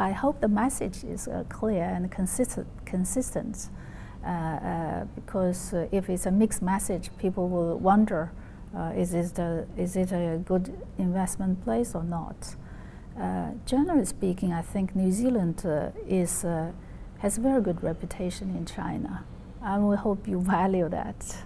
I hope the message is uh, clear and consistent. consistent because uh, if it's a mixed message, people will wonder, is, it a, is it a good investment place or not? generally speaking, I think New Zealand is, has a very good reputation in China. And we hope you value that.